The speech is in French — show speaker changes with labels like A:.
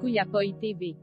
A: Kuyapoi TV.